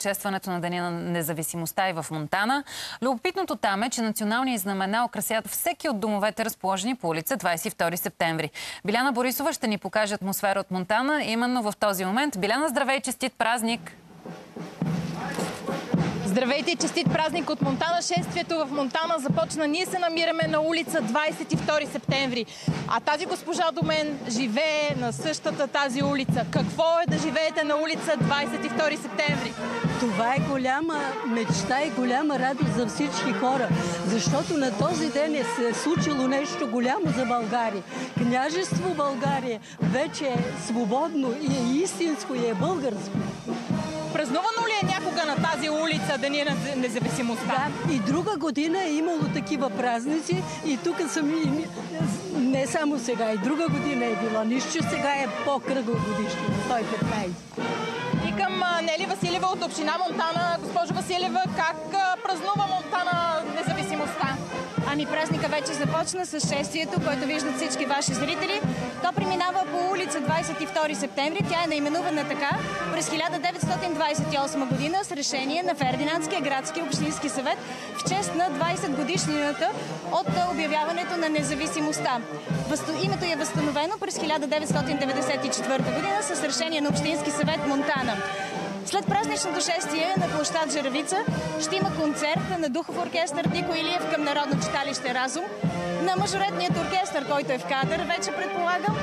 честването на Деня на независимостта и в Монтана. Любопитното там е, че националният знамена украсят всеки от домовете, разположени по улица 22 септември. Биляна Борисова ще ни покаже атмосфера от Монтана именно в този момент. Биляна, здравей, честит празник! Здравейте и честит празник от Монтана. Шествието в Монтана започна. Ние се намираме на улица 22 септември. А тази госпожа до мен живее на същата тази улица. Какво е да живеете на улица 22 септември? Това е голяма мечта и голяма радост за всички хора, защото на този ден е се случило нещо голямо за България. Княжество България вече е свободно и е истинско и е българско. Празнувано е на тази улица Деня на независимостта? Да, и друга година е имало такива празници и тук съм и, не само сега, и друга година е било. Нищо сега е по-кръгъл годишно, 115. И към Нели Василева от община Монтана. Госпожо Василева, как празнува Монтана независимостта? Ами празника вече започна с шествието, което виждат всички ваши зрители. То преминава по улица 22 септември. Тя е наименувана така през 1928 година с решение на Фердинандския градски общински съвет в чест на 20 годишнината от обявяването на независимостта. Името е възстановено през 1994 година с решение на Общински съвет Монтана. След празничното шествие на площад Жеравица ще има концерт на духов оркестър Дико Илиев към Народно читалище Разум, на мажоретният оркестър, който е в кадър, вече предполагам,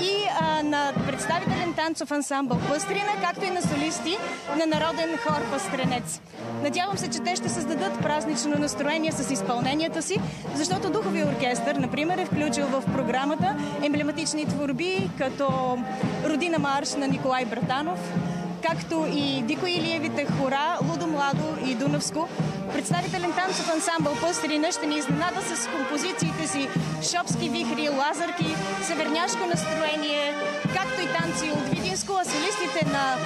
и а, на представителен танцов ансамбъл Пъстрина, както и на солисти на народен хор Пъстренец. Надявам се, че те ще създадат празнично настроение с изпълненията си, защото Духовия оркестър, например, е включил в програмата емблематични творби, като Родина марш на Николай Братанов, както и Дико Илиевите хора, Лудо Младо и Дунавско. Представителен танцов ансамбъл Пъстрина ще ни изненада с композициите си Шопски вихри, лазарки, северняшко настроение, както и танци от Видинско, а солистите на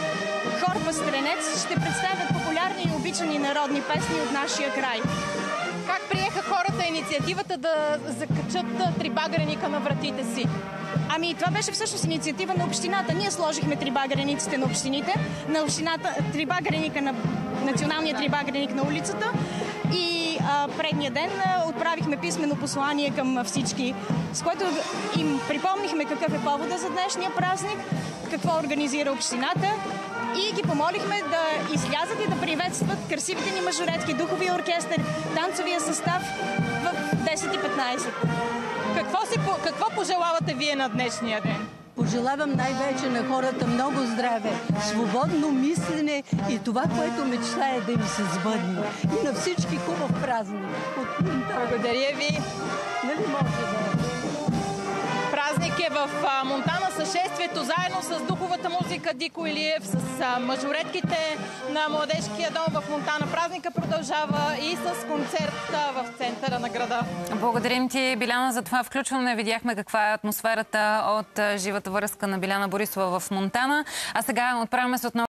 хор Пъстренец ще представят популярни и обичани народни песни от нашия край. Как приеха хората инициативата да закачат три багреника на вратите си? Ами това беше всъщност инициатива на общината. Ние сложихме три багрениците на общините, на общината, три багреника на националния три багреник на улицата и а, предния ден а, отправихме писмено послание към всички, с което им припомнихме какъв е повода за днешния празник, какво организира общината и ги помолихме да излязат и да приветстват красивите ни мажоретки, духовия оркестър, танцовия състав в 10.15. Какво, си, какво пожелавате вие на днешния ден? Пожелавам най-вече на хората много здраве, свободно мислене и това, което мечтае да им се сбъдне. И на всички хубав празник. Благодаря ви. Нали може да в Монтана шествието заедно с духовата музика Дико Илиев, с мажоретките на Младежкия дом в Монтана. Празника продължава и с концерт в центъра на града. Благодарим ти, Биляна, за това включване. Видяхме каква е атмосферата от живата връзка на Биляна Борисова в Монтана. А сега отправяме се отново